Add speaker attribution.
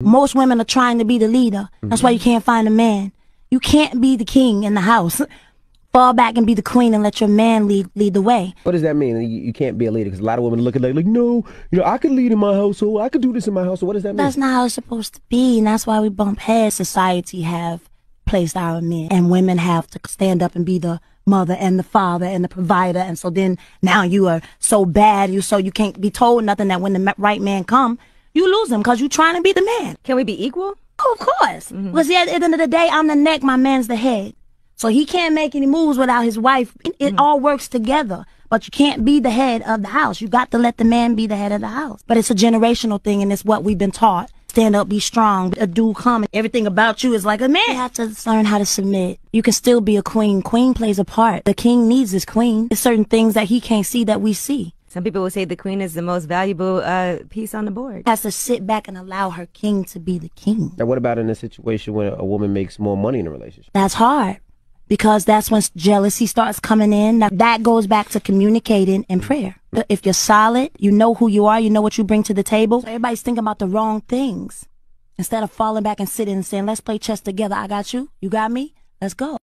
Speaker 1: Most women are trying to be the leader. That's why you can't find a man. You can't be the king in the house. Fall back and be the queen and let your man lead lead the way.
Speaker 2: What does that mean? You, you can't be a leader because a lot of women look at it like, no, you know, I could lead in my household. I could do this in my household. What does that mean?
Speaker 1: That's not how it's supposed to be, and that's why we bump heads. Society have placed our men, and women have to stand up and be the mother and the father and the provider. And so then now you are so bad, you so you can't be told nothing. That when the right man come, you lose him because you're trying to be the man.
Speaker 3: Can we be equal?
Speaker 1: Oh, of course. Mm-hmm. Because at the end of the day, I'm the neck, my man's the head. So he can't make any moves without his wife. It, it mm-hmm. all works together. But you can't be the head of the house. You got to let the man be the head of the house. But it's a generational thing, and it's what we've been taught. Stand up, be strong. A dude come, everything about you is like a man. You have to learn how to submit. You can still be a queen. Queen plays a part. The king needs his queen. There's certain things that he can't see that we see.
Speaker 3: Some people will say the queen is the most valuable uh, piece on the board.
Speaker 1: Has to sit back and allow her king to be the king.
Speaker 2: Now, what about in a situation where a woman makes more money in a relationship?
Speaker 1: That's hard because that's when jealousy starts coming in. Now, that goes back to communicating and prayer. If you're solid, you know who you are, you know what you bring to the table. Everybody's thinking about the wrong things. Instead of falling back and sitting and saying, let's play chess together. I got you. You got me. Let's go.